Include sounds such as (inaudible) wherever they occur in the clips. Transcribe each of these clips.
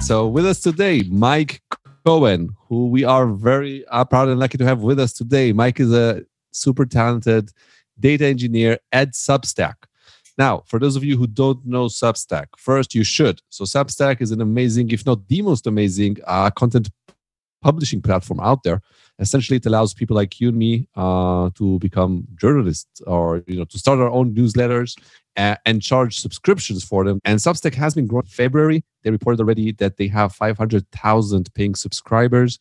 So with us today, Mike Cohen, who we are very uh, proud and lucky to have with us today. Mike is a super talented data engineer at Substack. Now, for those of you who don't know Substack, first you should. So Substack is an amazing, if not the most amazing, uh, content publishing platform out there. Essentially, it allows people like you and me uh, to become journalists or you know to start our own newsletters and, and charge subscriptions for them. And Substack has been growing. February, they reported already that they have 500,000 paying subscribers.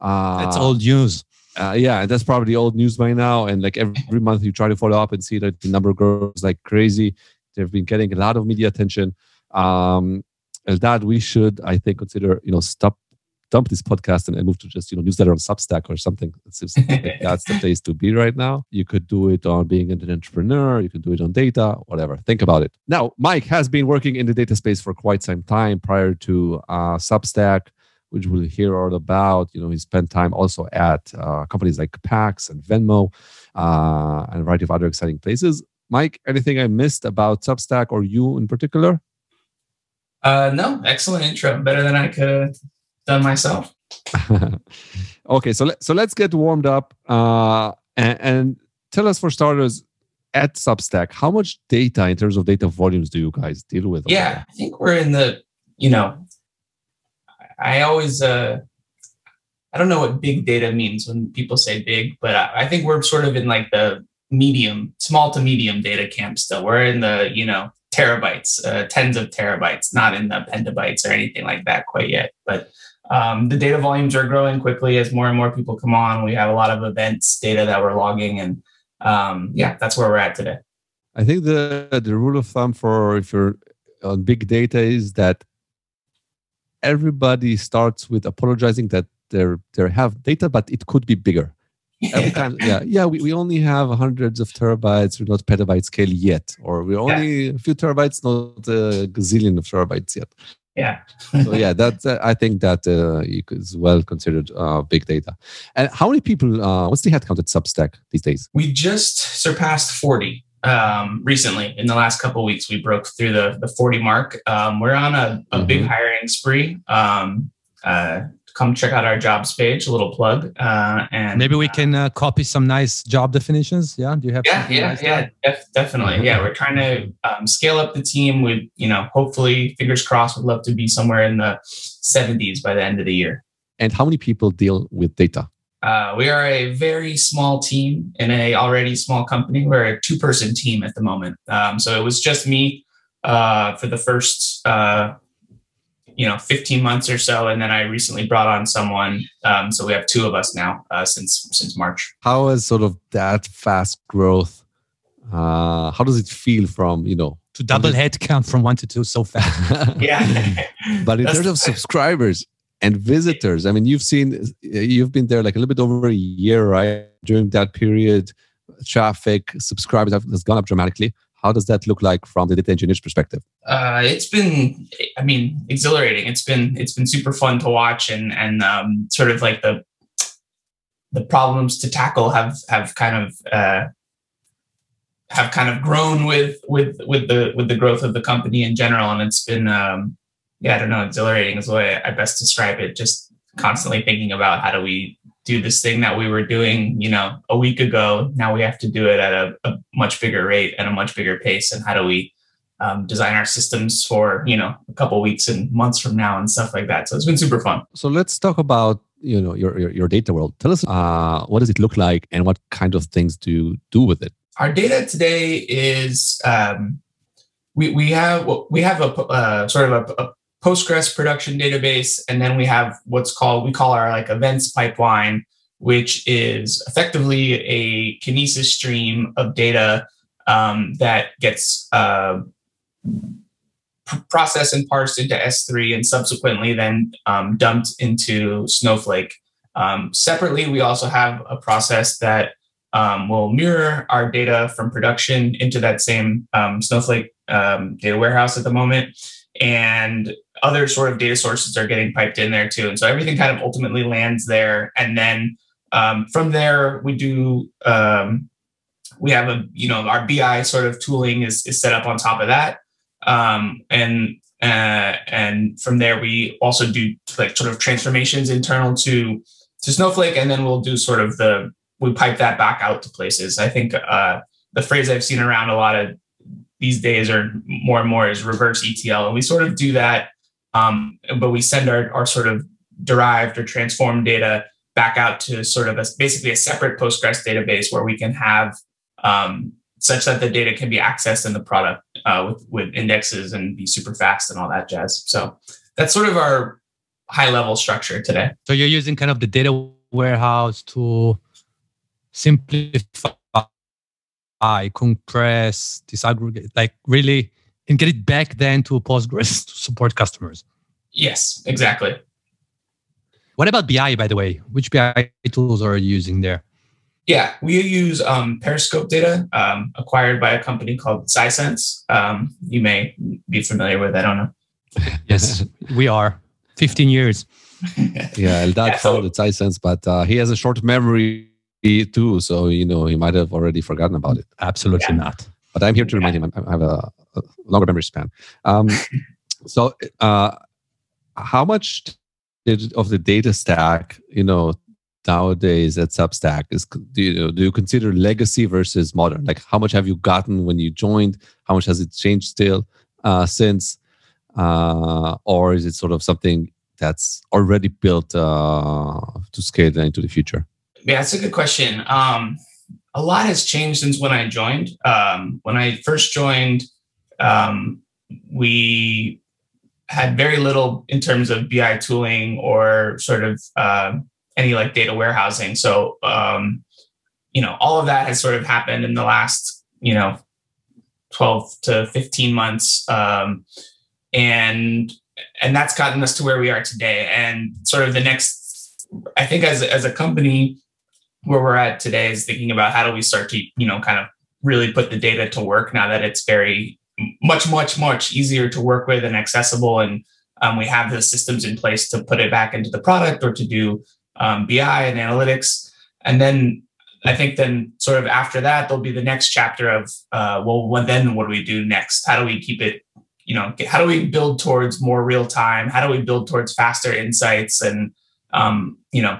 Uh, that's old news. Uh, yeah, and that's probably old news by now. And like every, every month, you try to follow up and see that the number grows like crazy. They've been getting a lot of media attention. Um, that we should, I think, consider you know stop dump this podcast and, and, move to just you know newsletter on Substack or something. like (laughs) that's the place to be right now. You could do it on being an entrepreneur. You could do it on data, whatever. Think about it. Now, Mike has been working in the data space for quite some time prior to uh, Substack, which we'll hear all about. You know, he spent time also at uh, companies like Pax and Venmo uh, and a variety of other exciting places. Mike, anything I missed about Substack or you in particular? Uh, no, excellent intro. Better than I could done myself. (laughs) okay, so let, so let's get warmed up uh, and, and tell us for starters at Substack, how much data in terms of data volumes do you guys deal with? Yeah, I think we're in the, you know, I always, uh, I don't know what big data means when people say big, but I, I think we're sort of in like the medium, small to medium data camp still. We're in the, you know, terabytes, uh, tens of terabytes, not in the petabytes or anything like that quite yet. But um, the data volumes are growing quickly as more and more people come on. We have a lot of events data that we're logging, and um, yeah, that's where we're at today. I think the the rule of thumb for if you're on big data is that everybody starts with apologizing that they they have data, but it could be bigger. (laughs) Every time, yeah, yeah, we, we only have hundreds of terabytes, we're not petabyte scale yet, or we're only yeah. a few terabytes, not a gazillion of terabytes yet yeah. So yeah that uh, i think that uh, is well considered uh, big data. And how many people uh, what's the headcount at substack these days? We just surpassed 40 um, recently. In the last couple weeks we broke through the, the 40 mark. Um, we're on a, a mm-hmm. big hiring spree. Um, uh, come check out our jobs page. A little plug, uh, and maybe we uh, can uh, copy some nice job definitions. Yeah, do you have? Yeah, yeah, nice yeah, def- definitely. Yeah, we're trying to um, scale up the team. With you know, hopefully, fingers crossed, would love to be somewhere in the 70s by the end of the year. And how many people deal with data? Uh, we are a very small team in a already small company. We're a two-person team at the moment. Um, so it was just me uh, for the first uh, you know 15 months or so and then i recently brought on someone um, so we have two of us now uh, since since march. How is sort of that fast growth uh, how does it feel from you know? To double head count from one to two so fast. (laughs) Yeah. (laughs) But in terms of subscribers and visitors i mean you've seen you've been there like a little bit over a year right? During that period traffic subscribers have, has gone up dramatically how does that look like from the data engineer's perspective? Uh, it's been, I mean, exhilarating. It's been it's been super fun to watch, and and um, sort of like the the problems to tackle have have kind of uh, have kind of grown with with with the with the growth of the company in general, and it's been um, yeah, I don't know, exhilarating is the way I best describe it. Just constantly thinking about how do we do this thing that we were doing, you know, a week ago. Now we have to do it at a, a much bigger rate and a much bigger pace. And how do we um, design our systems for, you know, a couple weeks and months from now and stuff like that. So it's been super fun. So let's talk about, you know, your, your, your data world. Tell us, uh, what does it look like and what kind of things do you do with it? Our data today is, um, we, we have, we have a uh, sort of a, a Postgres production database, and then we have what's called we call our like events pipeline, which is effectively a Kinesis stream of data um, that gets uh, processed and parsed into S3 and subsequently then um, dumped into Snowflake. Um, separately, we also have a process that um, will mirror our data from production into that same um, Snowflake um, data warehouse at the moment. And other sort of data sources are getting piped in there too. And so everything kind of ultimately lands there. And then um, from there, we do um, we have a you know our BI sort of tooling is is set up on top of that, um, and uh, and from there we also do like sort of transformations internal to to Snowflake, and then we'll do sort of the we pipe that back out to places. I think uh, the phrase I've seen around a lot of these days or more and more is reverse ETL, and we sort of do that, um, but we send our our sort of derived or transformed data back out to sort of a, basically a separate Postgres database where we can have um, such that the data can be accessed in the product uh, with with indexes and be super fast and all that jazz. So that's sort of our high level structure today. So you're using kind of the data warehouse to simplify, compress, disaggregate, like really, and get it back then to Postgres to support customers. Yes, exactly. What about BI, by the way? Which BI tools are you using there? Yeah, we use um, Periscope data um, acquired by a company called Sisense. Um, you may be familiar with. I don't know. (laughs) yes, we are. 15 years. (laughs) yeah, Eldad yeah, so, founded Sisense, but uh, he has a short memory too. So, you know, he might have already forgotten about it. Absolutely yeah. not. But I'm here to remind him I have a, a longer memory span. Um, (laughs) so, uh, how much of the data stack, you know, nowadays at Substack is do you, do you consider legacy versus modern? Like how much have you gotten when you joined? How much has it changed still uh, since? Uh, or is it sort of something that's already built uh, to scale into the future? Yeah, that's a good question. Um, a lot has changed since when I joined. Um, when I first joined, um, we had very little in terms of BI tooling or sort of uh, any like data warehousing. So, um, you know, all of that has sort of happened in the last, you know, 12 to 15 months. Um, and, and that's gotten us to where we are today. And sort of the next, I think as, as a company, where we're at today is thinking about how do we start to, you know, kind of really put the data to work now that it's very much, much, much easier to work with and accessible. And um, we have the systems in place to put it back into the product or to do um, BI and analytics. And then I think then sort of after that, there'll be the next chapter of, uh, well, what, then what do we do next? How do we keep it, you know, how do we build towards more real time? How do we build towards faster insights? And, um, you know,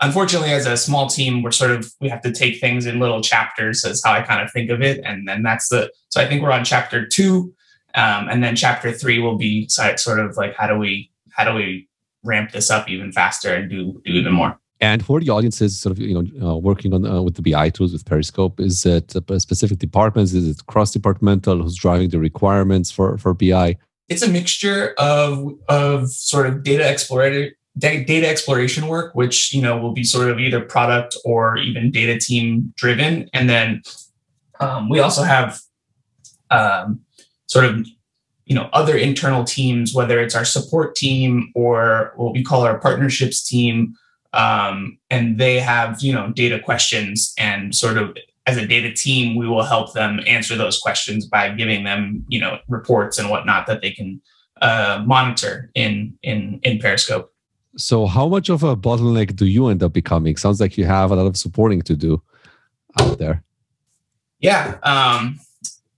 unfortunately as a small team we're sort of we have to take things in little chapters is how i kind of think of it. And then that's the so i think we're on chapter two um, and then chapter three will be sort of like how do we how do we ramp this up even faster and do do even more? And for the audiences sort of you know uh, working on uh, with the bi tools with periscope? Is it specific departments? Is it cross departmental who's driving the requirements for for bi it's a mixture of of sort of data explorator data exploration work, which you know will be sort of either product or even data team driven, and then um, we also have um, sort of you know other internal teams, whether it's our support team or what we call our partnerships team, um, and they have you know data questions and sort of as a data team, we will help them answer those questions by giving them you know reports and whatnot that they can uh, monitor in in in Periscope. So, how much of a bottleneck do you end up becoming? Sounds like you have a lot of supporting to do out there. Yeah. Um,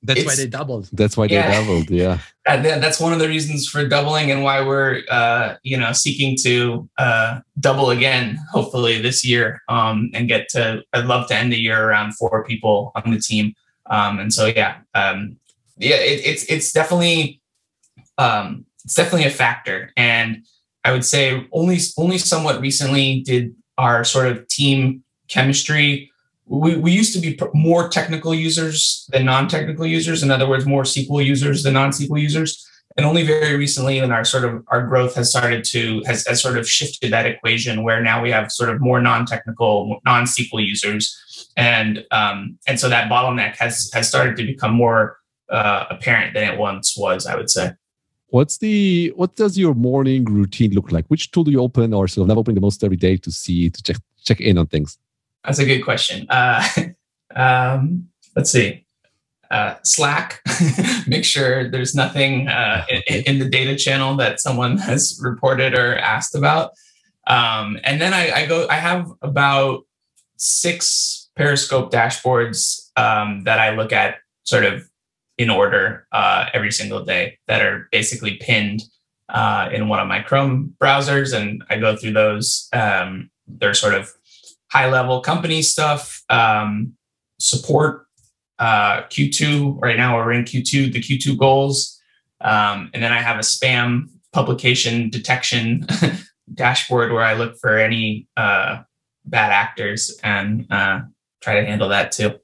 that's why they doubled. That's why yeah. they doubled. Yeah. (laughs) that's one of the reasons for doubling and why we're, uh, you know, seeking to uh, double again, hopefully this year, um, and get to. I'd love to end the year around four people on the team. Um, and so, yeah, um, yeah, it, it's it's definitely um, it's definitely a factor, and I would say only only somewhat recently did our sort of team chemistry. We, we used to be more technical users than non-technical users. In other words, more SQL users than non-SQL users. And only very recently in our sort of our growth has started to has, has sort of shifted that equation where now we have sort of more non-technical, non-SQL users. And um, and so that bottleneck has has started to become more uh, apparent than it once was, I would say. What's the what does your morning routine look like? Which tool do you open or sort of never open the most every day to see to check check in on things? That's a good question. Uh, (laughs) um, let's see. Uh, Slack. (laughs) Make sure there's nothing uh, (laughs) in, in, the data channel that someone has reported or asked about. Um, and then I, I go. I have about six Periscope dashboards um, that I look at sort of in order uh, every single day that are basically pinned uh, in one of my Chrome browsers, and I go through those. Um, they're sort of high level company stuff, um, support uh, Q2. Right now, we're in Q2, the Q2 goals, um, and then I have a spam publication detection (laughs) dashboard where I look for any uh, bad actors and uh, try to handle that too.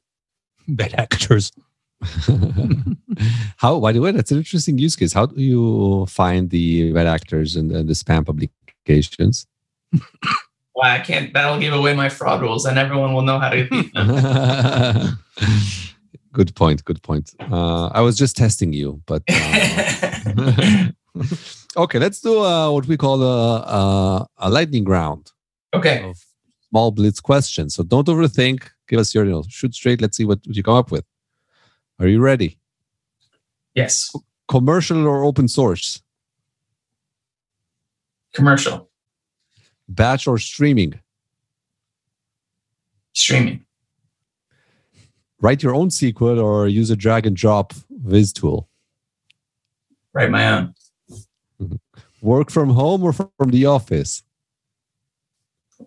Bad actors. (laughs) How, by the way, that's an interesting use case. How do you find the bad actors and, and the spam publications? (coughs) Well, I can't, that'll give away my fraud rules and everyone will know how to beat (laughs) them. (laughs) good point. Good point. Uh, I was just testing you, but. Uh, okay, let's do uh, what we call a, a, a lightning round. okay. Of small blitz questions. So don't overthink. Give us your, you know, shoot straight. Let's see what, what you come up with. Are you ready? Yes. Commercial or open source? Commercial. Batch or streaming? Streaming. Write your own SQL or use a drag and drop Viz tool? Write my own. Work from home or from the office? (laughs)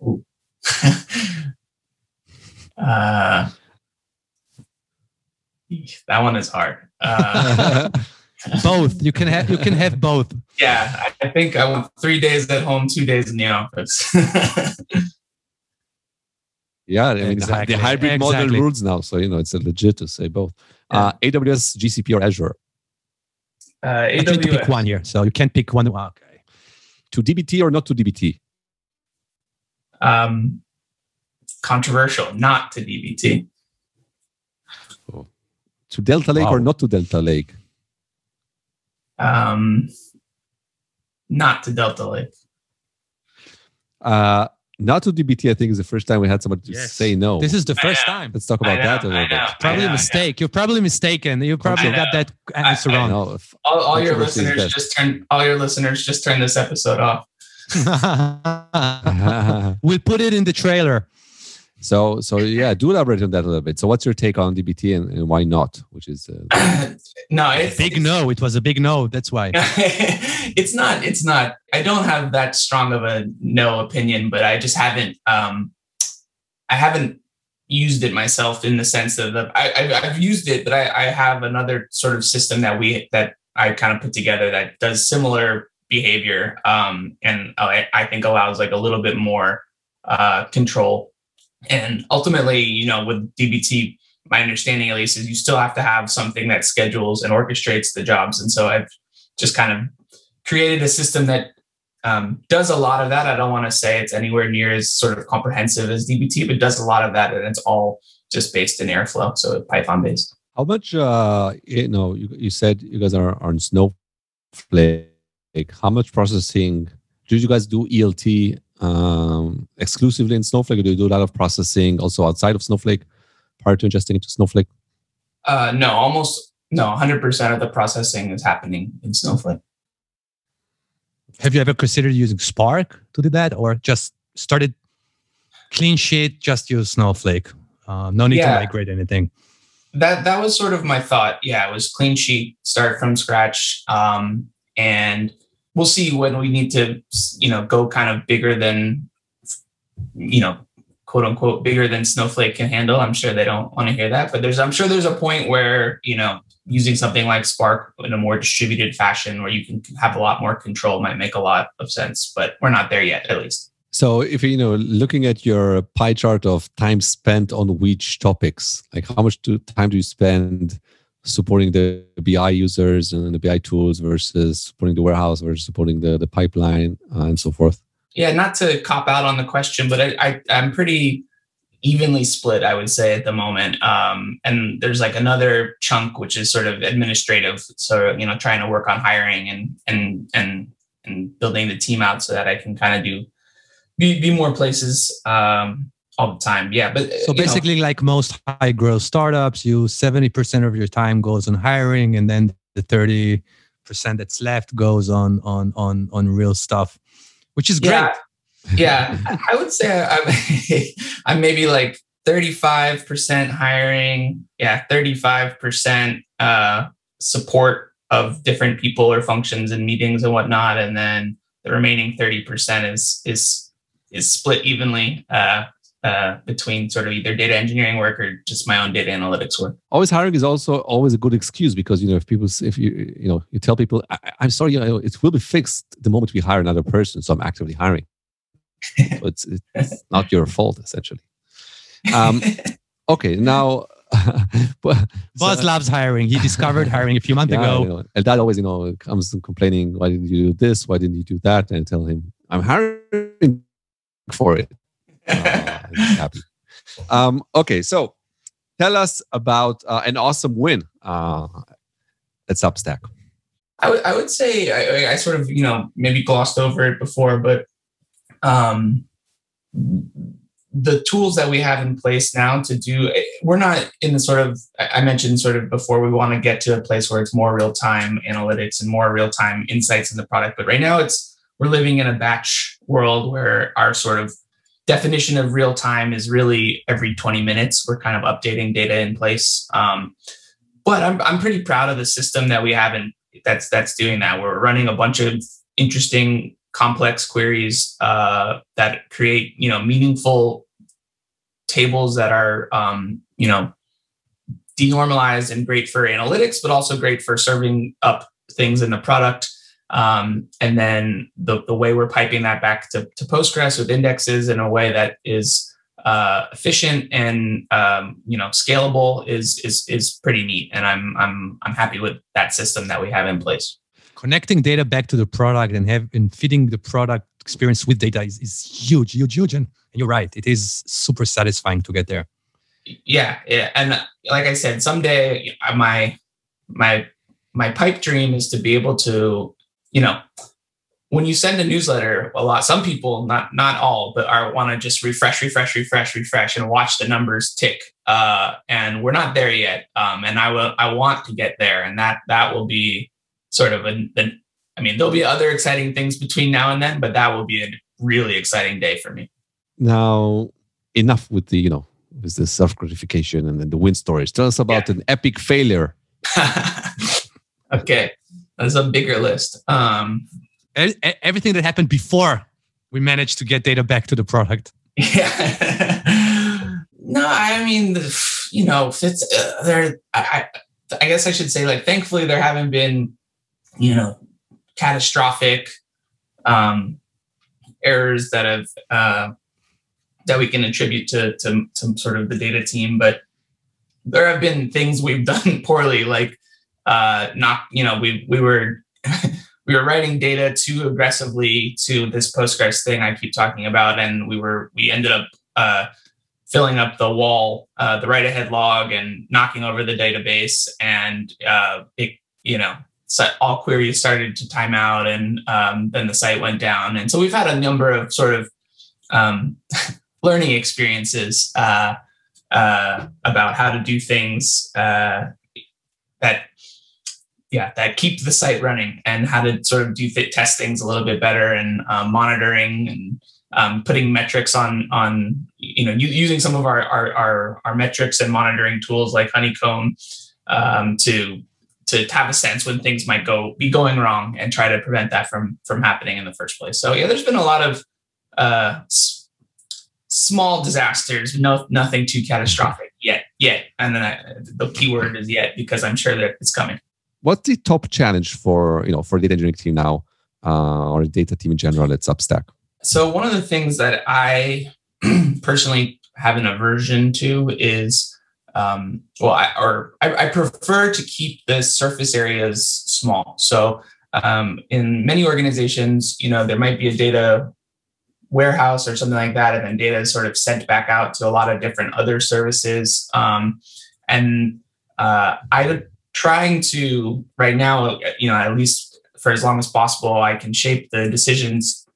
uh, that one is hard. Uh, (laughs) both. You can have you can have both. yeah, I- I think I want three days at home, two days in the office. (laughs) yeah, I mean, it's Exactly. the hybrid model rules now. So, you know, it's a legit to say both. Uh, AWS, GCP, or Azure? uh, You need to pick one here, so you can't pick one. Okay. To DBT or not to DBT? Um, controversial, not to DBT. To Delta Lake or not to Delta Lake? Um, not to Delta Lake. Uh, not to DBT, I think, is the first time we had somebody Yes. say no. This is the first time. Let's talk about know, that a little bit. Probably I a know, mistake. You're probably mistaken. You probably got that answer I- I wrong. No, if- All, all your listeners just turn. All your listeners just turn this episode off. (laughs) (laughs) we'll put it in the trailer. So, so yeah, do elaborate on that a little bit. So, what's your take on DBT and, and why not? Which is uh, (coughs) no, it's Big it's- no. It was a big no. That's why. (laughs) it's not it's not i don't have that strong of a no opinion but i just haven't um i haven't used it myself in the sense of the I, I've, I've used it but I, I have another sort of system that we that i kind of put together that does similar behavior um and i, I think allows like a little bit more uh control and ultimately you know with dbt my understanding at least is you still have to have something that schedules and orchestrates the jobs and so i've just kind of created a system that um, does a lot of that. I don't want to say it's anywhere near as sort of comprehensive as DBT, but does a lot of that, and it's all just based in Airflow, so Python based. how much, uh, you know, you, you said you guys are on Snowflake. How much processing do you guys do ELT um, exclusively in Snowflake? Or do you do a lot of processing also outside of Snowflake prior to ingesting into Snowflake? Uh, no, almost no, 100% of the processing is happening in Snowflake. Have you ever considered using Spark to do that, or just started clean sheet, just use Snowflake? Uh, no need Yeah. to migrate anything. that that was sort of my thought. Yeah, it was clean sheet, start from scratch, um, and we'll see when we need to, you know, go kind of bigger than, you know, quote unquote bigger than Snowflake can handle. I'm sure they don't want to hear that, but there's I'm sure there's a point where you know using something like Spark in a more distributed fashion where you can have a lot more control might make a lot of sense. But we're not there yet, at least. So, if you know, looking at your pie chart of time spent on which topics, like how much do, time do you spend supporting the BI users and the BI tools versus supporting the warehouse versus supporting the, the pipeline uh, and so forth? Yeah, not to cop out on the question, but I, I I'm pretty evenly split, I would say, at the moment. Um, and there's like another chunk which is sort of administrative, so you know, trying to work on hiring and and and and building the team out so that I can kind of do be be more places um, all the time. Yeah, but So you know, basically, like most high growth startups, you 70% of your time goes on hiring, and then the 30% that's left goes on on on on real stuff, which is great. yeah, yeah, I- would say I'm, (laughs) I'm maybe like 35% hiring, yeah, 35% uh, support of different people or functions and meetings and whatnot, and then the remaining 30% is is is split evenly uh, uh, between sort of either data engineering work or just my own data analytics work. Always hiring is also always a good excuse because you know if people if you you know you tell people I, am sorry you know, it will be fixed the moment we hire another person, so I'm actively hiring. (laughs) so it's it's not your fault essentially. Um, (laughs) okay, now. (laughs) but, Boss so, loves hiring. He discovered hiring a few months yeah, ago. You know, and that always, you know, comes complaining, why didn't you do this? Why didn't you do that? And I tell him, I'm hiring for it. (laughs) Happy. Um, okay, so tell us about uh, an awesome win uh, at Substack. I, w- I would say I, I, sort of you know maybe glossed over it before, but um, the tools that we have in place now to do we're not in the sort of i mentioned sort of before we want to get to a place where it's more real-time analytics and more real-time insights in the product but right now it's we're living in a batch world where our sort of definition of real time is really every 20 minutes we're kind of updating data in place. Um, but I'm, I'm pretty proud of the system that we have and that's that's doing that. We're running a bunch of interesting complex queries uh, that create you know meaningful tables that are um, you know denormalized and great for analytics but also great for serving up things in the product um, and then the, the way we're piping that back to, to postgres with indexes in a way that is uh, efficient and um, you know scalable is is is pretty neat and i'm i'm i'm happy with that system that we have in place connecting data back to the product and have and feeding the product experience with data is, is huge, huge, huge. And you're right, it is super satisfying to get there. Yeah, yeah. And like I said, someday uh, my my my pipe dream is to be able to, you know, when you send a newsletter, a lot some people, not not all, but are want to just refresh, refresh, refresh, refresh, and watch the numbers tick. Uh, and we're not there yet. Um, and I will I want to get there, and that that will be sort of a, I mean, there'll be other exciting things between now and then, but that will be a really exciting day for me. Now, enough with the, you know, with the self gratification and then the win stories. Tell us about yeah. an epic failure. (laughs) okay. That's a bigger list. Um, Everything that happened before we managed to get data back to the product. (laughs) Yeah. (laughs) no, I mean, you know, it's uh, there. I, I guess I should say, like, thankfully, there haven't been you know, catastrophic um, errors that have uh, that we can attribute to, to, to sort of the data team, but there have been things we've (laughs) done poorly, like uh, not you know we we were (laughs) we were writing data too aggressively to this Postgres thing I keep talking about, and we were we ended up uh, filling up the wall, uh, the write ahead log, and knocking over the database, and uh, it you know all queries started to time out and um, then the site went down. And so we've had a number of sort of um, (laughs) learning experiences uh, uh, about how to do things uh, that, yeah, that keep the site running and how to sort of do fit test things a little bit better and um, monitoring and um, putting metrics on on you know using some of our, our our, our metrics and monitoring tools like Honeycomb um, to to have a sense when things might go be going wrong and try to prevent that from from happening in the first place. So yeah, there's been a lot of uh, small disasters, no nothing too catastrophic yet yet. And then I, the keyword is yet because I'm sure that it's coming. What's the top challenge for you know for data engineering team now uh, or data team in general at Substack? So one of the things that I (clears throat) personally have an aversion to is um, well, I, or I, I, prefer to keep the surface areas small. So um, in many organizations, you know, there might be a data warehouse or something like that, and then data is sort of sent back out to a lot of different other services. Um, and uh, I'm trying to right now, you know, at least for as long as possible, I can shape the decisions,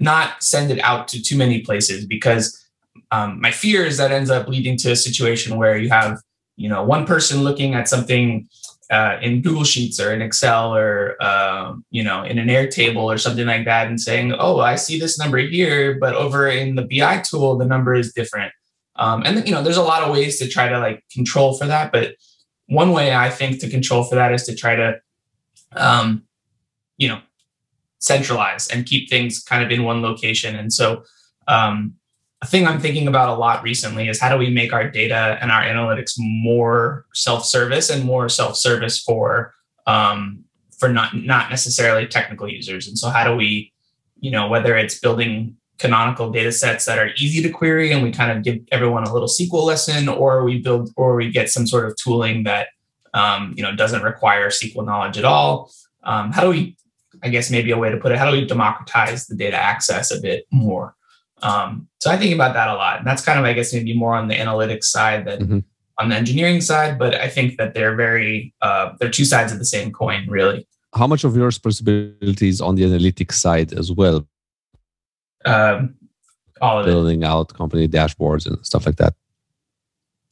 not send it out to too many places because um, my fear is that ends up leading to a situation where you have you know one person looking at something uh, in Google Sheets or in Excel or uh, you know in an Airtable or something like that, and saying, "Oh, I see this number here, but over in the BI tool, the number is different." Um, and you know, there's a lot of ways to try to like control for that, but one way I think to control for that is to try to, um, you know, centralize and keep things kind of in one location. And so, um, a thing I'm thinking about a lot recently is how do we make our data and our analytics more self-service and more self-service for um, for not not necessarily technical users. And so, how do we, you know, whether it's building canonical data sets that are easy to query and we kind of give everyone a little SQL lesson, or we build or we get some sort of tooling that um, you know doesn't require SQL knowledge at all. Um, how do we, I guess maybe a way to put it, how do we democratize the data access a bit more? Um, so I think about that a lot, and that's kind of I guess maybe more on the analytics side than mm-hmm. on the engineering side. But I think that they're very uh, they're two sides of the same coin, really. How much of your responsibilities on the analytics side as well? Um, all of building it. out company dashboards and stuff like that.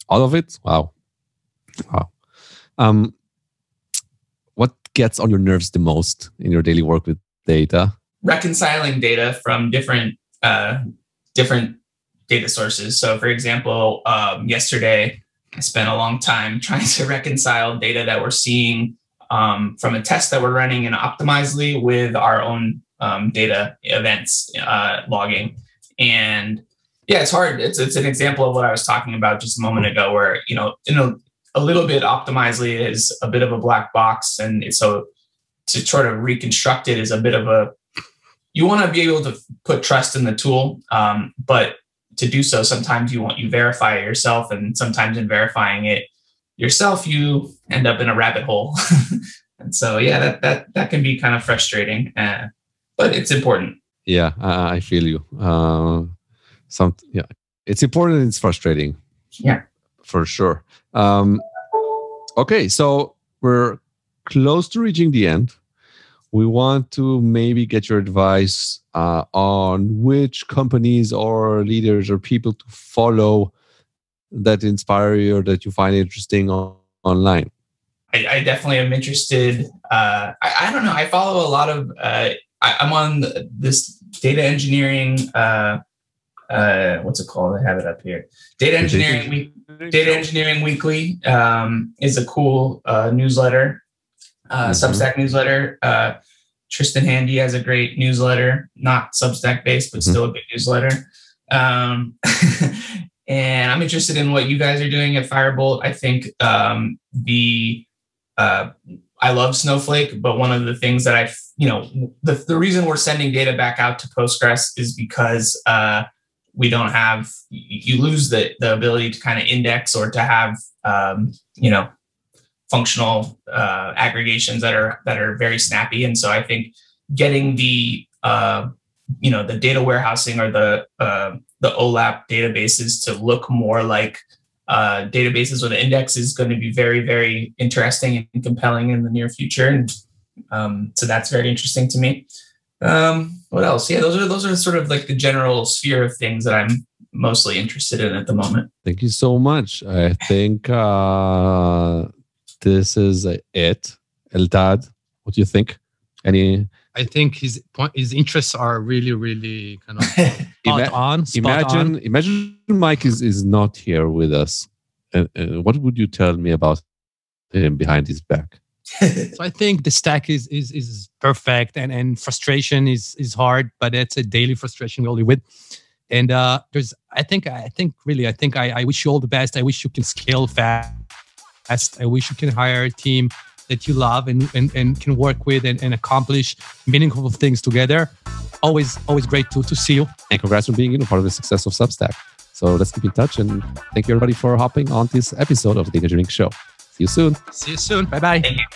All of it. Wow, wow. Um, what gets on your nerves the most in your daily work with data? Reconciling data from different uh, different data sources. So, for example, um, yesterday I spent a long time (laughs) trying to reconcile data that we're seeing um, from a test that we're running in Optimizely with our own um, data events uh, logging. And yeah, it's hard. It's it's an example of what I was talking about just a moment ago, where you know, in a, a little bit, Optimizely is a bit of a black box, and so to try to reconstruct it is a bit of a. You want to be able to put trust in the tool, um, but to do so, sometimes you want you verify it yourself, and sometimes in verifying it yourself, you end up in a rabbit hole. (laughs) and so, yeah, that that that can be kind of frustrating, uh, but it's important. Yeah, I, I feel you. Uh, some yeah, it's important. It's frustrating. Yeah, for sure. Um, okay, so we're close to reaching the end. We want to maybe get your advice uh, on which companies or leaders or people to follow that inspire you or that you find interesting on, online? I, I, definitely am interested. Uh, I, I, don't know. I follow a lot of. Uh, I, am on this data engineering. Uh, uh, what's it called? I have it up here. Data engineering week. Data engineering weekly um, is a cool uh, newsletter, uh, mm-hmm. Substack newsletter. Uh, Tristan Handy has a great newsletter, not Substack based, but mm-hmm. still a good newsletter. Um, (laughs) and I'm interested in what you guys are doing at Firebolt. I think um, the uh, I love Snowflake, but one of the things that I, you know, the, the reason we're sending data back out to Postgres is because uh, we don't have, you lose the, the ability to kind of index or to have, um, you know, functional uh, aggregations that are that are very snappy. And so I think getting the, uh, you know, the data warehousing or the uh, the OLAP databases to look more like uh, databases with an index is going to be very, very interesting and compelling in the near future. And um, so that's very interesting to me. Um, what else? Yeah, those are those are sort of like the general sphere of things that I'm mostly interested in at the moment. Thank you so much. I think uh, this is it. Eldad, what do you think? Any I think his point, his interests are really, really kind of (laughs) spot Ima- on. Spot imagine, on. imagine Mike is, is not here with us. And, and what would you tell me about him behind his back? so I think the stack is is is perfect, and and frustration is is hard, but it's a daily frustration we live with. And uh, there's, I think, I think really, I think I, I wish you all the best. I wish you can scale fast. I wish you can hire a team that you love and, and, and can work with and, and accomplish meaningful things together. Always, always great to, to see you. And congrats on being you know, part of the success of Substack. So let's keep in touch and thank you everybody for hopping on this episode of the Data Engineering Show. See you soon. See you soon. Bye bye.